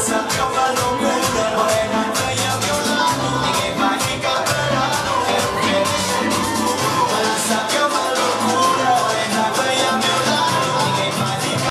That's a